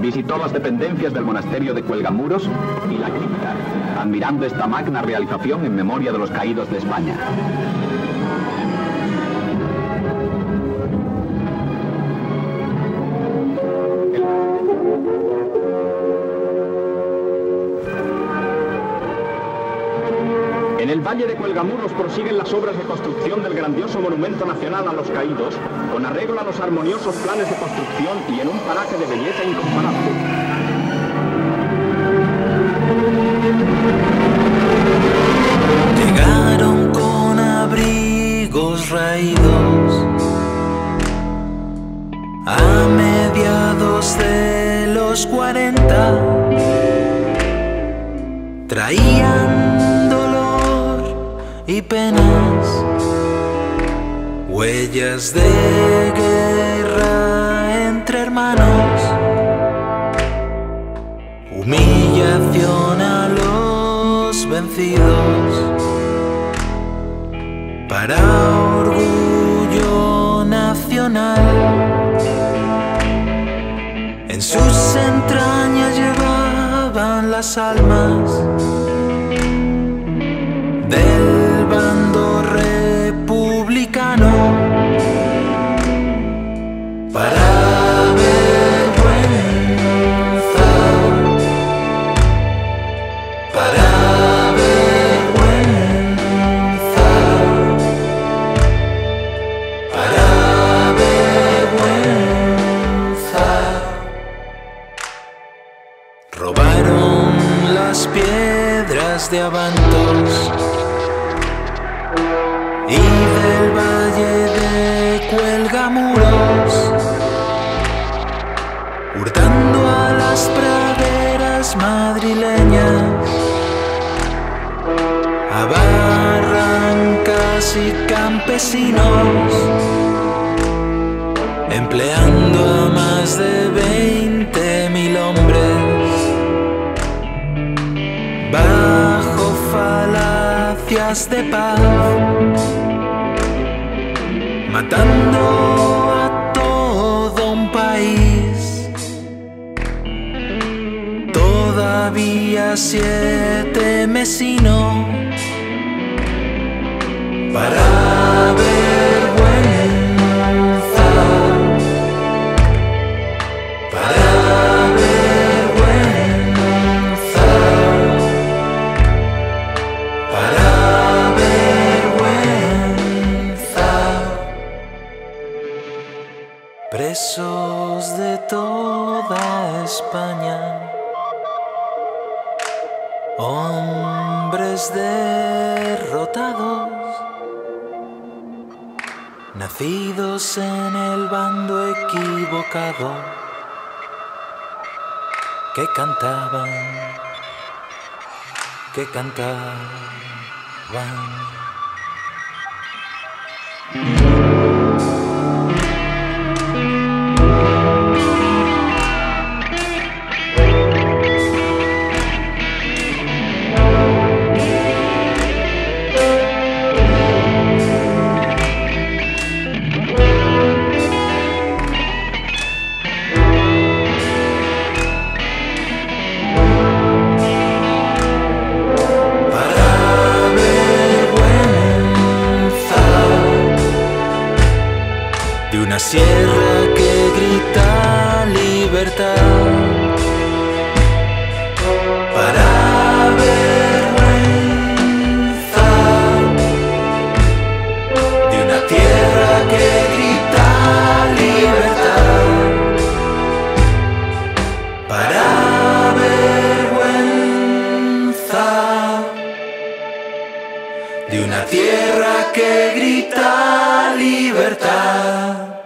Visitó las dependencias del monasterio de Cuelgamuros y la cripta, admirando esta magna realización en memoria de los caídos de España. En el Valle de Cuelgamuros prosiguen las obras de construcción del grandioso monumento nacional a los caídos, con arreglo a los armoniosos planes de construcción y en un paraje de belleza incomparable. Llegaron con abrigos raídos a mediados de los 40. Traían y penas, huellas de guerra entre hermanos, humillación a los vencidos. Para orgullo nacional. En sus entrañas llevaban las almas de Avantos y del valle de Cuelgamuros, hurtando a las praderas madrileñas, a barrancas y campesinos, empleando a más de veinte mil hombres de paz, matando a todo un país. Todavía siete mesinos para presos de toda España, hombres derrotados, nacidos en el bando equivocado, que cantaban que cantaban. Sierra que grita libertad para vergüenza de una tierra que grita libertad para vergüenza de una tierra que grita libertad.